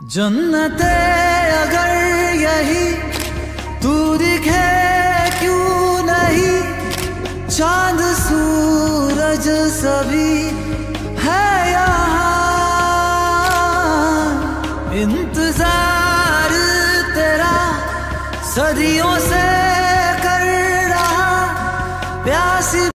जन्नते अगर यही तू दिखे क्यों नहीं? चाँद, सूरज सभी है यहाँ। इंतज़ार तेरा सदियों से कर रहा, प्यासी